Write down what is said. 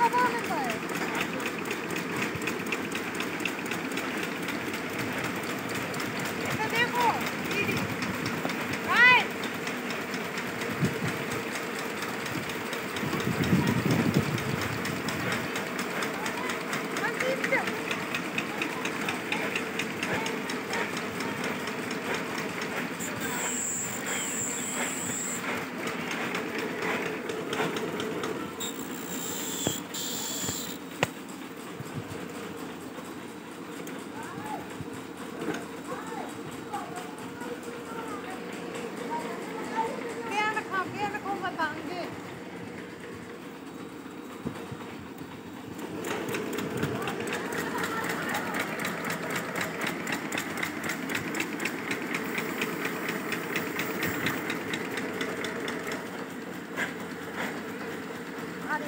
가서하는거예요